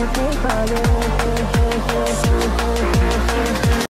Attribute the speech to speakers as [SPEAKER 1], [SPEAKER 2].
[SPEAKER 1] wanna falling.